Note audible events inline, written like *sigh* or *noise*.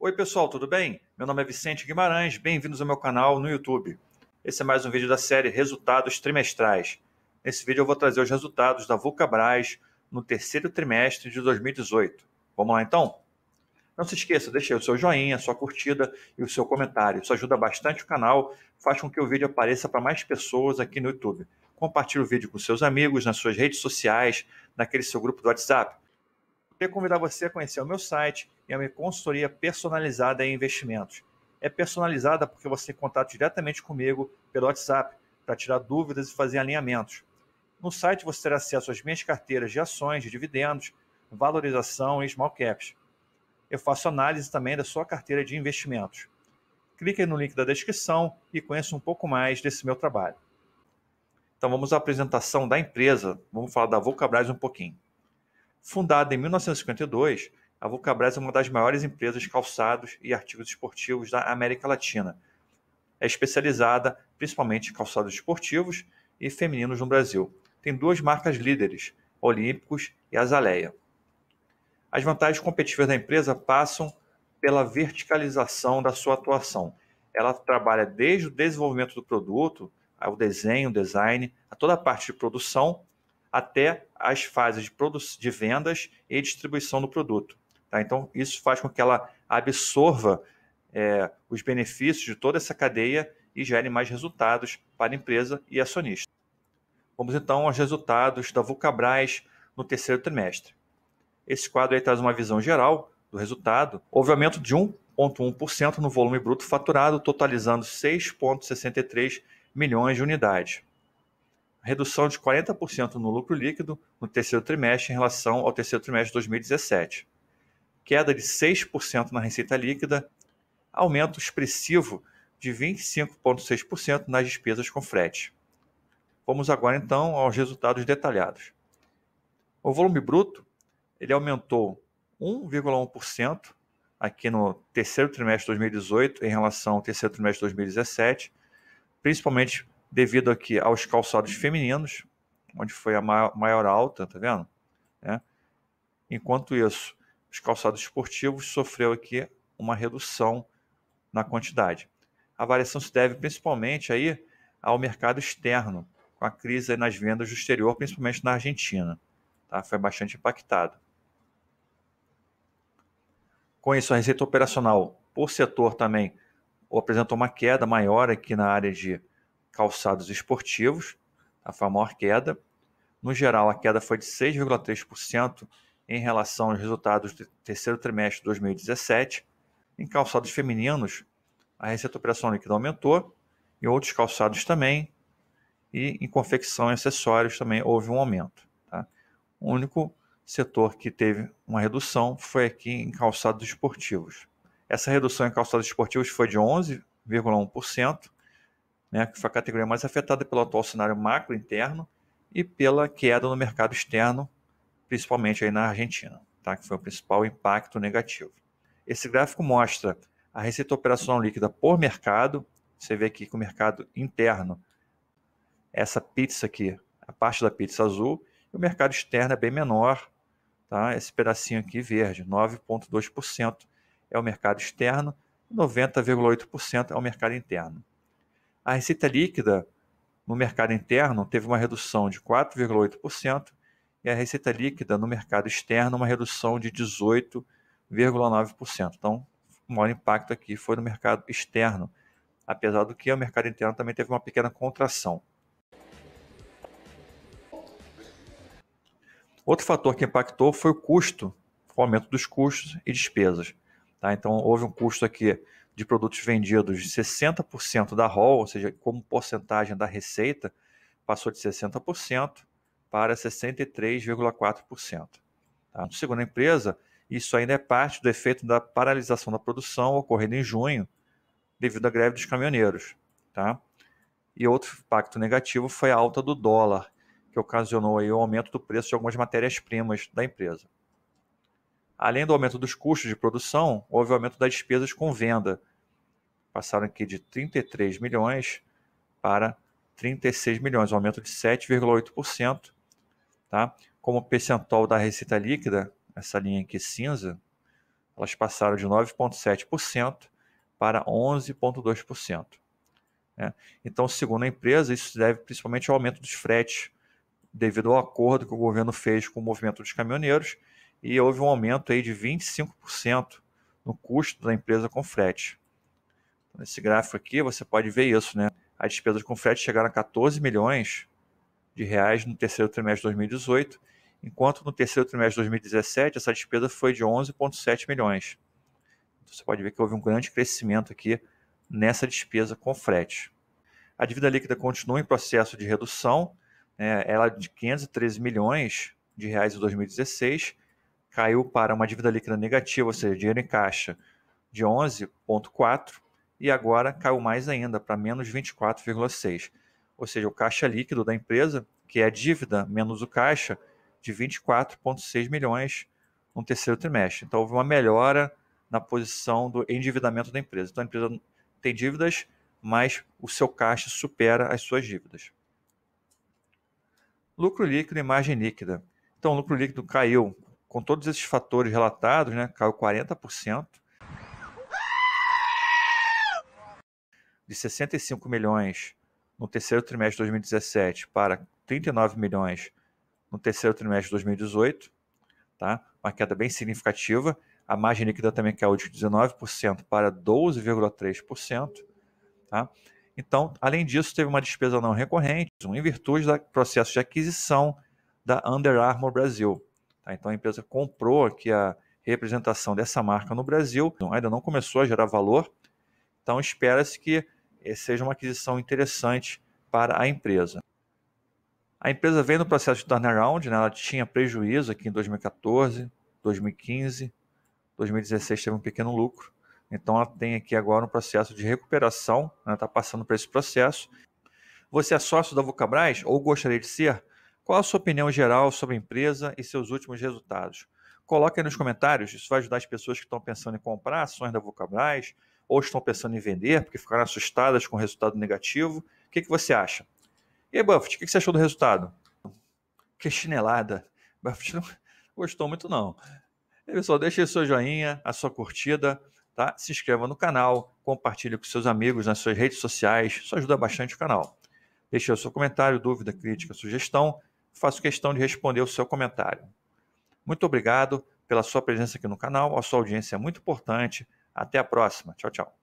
Oi pessoal, tudo bem? Meu nome é Vicente Guimarães, bem-vindos ao meu canal no YouTube. Esse é mais um vídeo da série Resultados Trimestrais. Nesse vídeo eu vou trazer os resultados da Vulcabras no terceiro trimestre de 2018. Vamos lá então? Não se esqueça, deixe o seu joinha, sua curtida e o seu comentário. Isso ajuda bastante o canal, faz com que o vídeo apareça para mais pessoas aqui no YouTube. Compartilhe o vídeo com seus amigos, nas suas redes sociais, naquele seu grupo do WhatsApp. Queria convidar você a conhecer o meu site e a minha consultoria personalizada em investimentos. É personalizada porque você tem contato diretamente comigo pelo WhatsApp para tirar dúvidas e fazer alinhamentos. No site você terá acesso às minhas carteiras de ações, de dividendos, valorização e small caps. Eu faço análise também da sua carteira de investimentos. Clique no link da descrição e conheça um pouco mais desse meu trabalho. Então vamos à apresentação da empresa. Vamos falar da Vulcabras um pouquinho. Fundada em 1952, a Vulcabras é uma das maiores empresas de calçados e artigos esportivos da América Latina. É especializada principalmente em calçados esportivos e femininos no Brasil. Tem duas marcas líderes, Olímpicos e Azaleia. As vantagens competitivas da empresa passam pela verticalização da sua atuação. Ela trabalha desde o desenvolvimento do produto, ao desenho, design, a toda a parte de produção até as fases de, de vendas e distribuição do produto. Tá? Então, isso faz com que ela absorva é, os benefícios de toda essa cadeia e gere mais resultados para a empresa e acionista. Vamos então aos resultados da Vulcabras no terceiro trimestre. Esse quadro aí traz uma visão geral do resultado. Houve aumento de 1,1% no volume bruto faturado, totalizando 6,63 milhões de unidades redução de 40% no lucro líquido no terceiro trimestre em relação ao terceiro trimestre de 2017. Queda de 6% na receita líquida, aumento expressivo de 25,6% nas despesas com frete. Vamos agora então aos resultados detalhados. O volume bruto ele aumentou 1,1% aqui no terceiro trimestre de 2018 em relação ao terceiro trimestre de 2017, principalmente devido aqui aos calçados femininos, onde foi a maior, alta, tá vendo? É. Enquanto isso, os calçados esportivos sofreu aqui uma redução na quantidade. A variação se deve principalmente aí ao mercado externo, com a crise nas vendas do exterior, principalmente na Argentina. Tá? Foi bastante impactado. Com isso, a receita operacional por setor também apresentou uma queda maior aqui na área de calçados esportivos, a maior queda. No geral, a queda foi de 6,3% em relação aos resultados do terceiro trimestre de 2017. Em calçados femininos, a receita operacional líquida aumentou, em outros calçados também, e em confecção e acessórios também houve um aumento. Tá? O único setor que teve uma redução foi aqui em calçados esportivos. Essa redução em calçados esportivos foi de 11,1%, né, que foi a categoria mais afetada pelo atual cenário macro interno e pela queda no mercado externo, principalmente aí na Argentina, tá, que foi o principal impacto negativo. Esse gráfico mostra a receita operacional líquida por mercado. Você vê aqui que o mercado interno, essa pizza aqui, a parte da pizza azul, e o mercado externo é bem menor, tá? Esse pedacinho aqui verde, 9,2% é o mercado externo, 90,8% é o mercado interno. A receita líquida no mercado interno teve uma redução de 4,8% e a receita líquida no mercado externo uma redução de 18,9%. Então, o maior impacto aqui foi no mercado externo, apesar do que o mercado interno também teve uma pequena contração. Outro fator que impactou foi o custo, o aumento dos custos e despesas. Tá? Então, houve um custo aqui de produtos vendidos de 60% da ROL, ou seja, como porcentagem da receita, passou de 60% para 63,4%. Tá? Segundo a empresa, isso ainda é parte do efeito da paralisação da produção ocorrida em junho, devido à greve dos caminhoneiros. Tá? E outro impacto negativo foi a alta do dólar, que ocasionou aí o aumento do preço de algumas matérias-primas da empresa. Além do aumento dos custos de produção, houve o aumento das despesas com venda. Passaram aqui de 33 milhões para 36 milhões, um aumento de 7,8%. Tá? Como percentual da receita líquida, essa linha aqui cinza, elas passaram de 9,7% para 11,2%. Né? Então, segundo a empresa, isso se deve principalmente ao aumento dos fretes, devido ao acordo que o governo fez com o movimento dos caminhoneiros, e houve um aumento aí de 25% no custo da empresa com frete. Então, nesse gráfico aqui, você pode ver isso, né? As despesas com frete chegaram a 14 milhões de reais no terceiro trimestre de 2018, enquanto no terceiro trimestre de 2017 essa despesa foi de 11,7 milhões. Então, você pode ver que houve um grande crescimento aqui nessa despesa com frete. A dívida líquida continua em processo de redução, né, ela de 513 milhões de reais em 2016 caiu para uma dívida líquida negativa, ou seja, dinheiro em caixa, de 11,4 e agora caiu mais ainda para menos 24,6. Ou seja, o caixa líquido da empresa, que é a dívida menos o caixa, de 24,6 milhões no terceiro trimestre. Então houve uma melhora na posição do endividamento da empresa. Então a empresa tem dívidas, mas o seu caixa supera as suas dívidas. Lucro líquido e margem líquida. Então o lucro líquido caiu com todos esses fatores relatados, né, caiu 40%. De 65 milhões no terceiro trimestre de 2017 para 39 milhões no terceiro trimestre de 2018, tá? uma queda bem significativa. A margem líquida também caiu de 19% para 12,3%. Tá? Então, além disso, teve uma despesa não recorrente, em virtude do processo de aquisição da Under Armour Brasil. Tá? Então, a empresa comprou aqui a representação dessa marca no Brasil, ainda não começou a gerar valor, então espera-se que seja uma aquisição interessante para a empresa. A empresa veio no processo de turnaround, né? ela tinha prejuízo aqui em 2014, 2015, 2016 teve um pequeno lucro. Então ela tem aqui agora um processo de recuperação, está né? Tá passando por esse processo. Você é sócio da Vulcabras ou gostaria de ser? Qual a sua opinião geral sobre a empresa e seus últimos resultados? Coloque aí nos comentários, isso vai ajudar as pessoas que estão pensando em comprar ações da Vulcabras ou estão pensando em vender porque ficaram assustadas com o resultado negativo. O que, que você acha? E aí, Buffett, o que você achou do resultado? Que chinelada. Buffett não *laughs* gostou muito, não. E, pessoal, deixe seu joinha, a sua curtida, tá? Se inscreva no canal, compartilhe com seus amigos nas suas redes sociais, isso ajuda bastante o canal. Deixe o seu comentário, dúvida, crítica, sugestão. Faço questão de responder o seu comentário. Muito obrigado pela sua presença aqui no canal. A sua audiência é muito importante. Até a próxima. Tchau, tchau.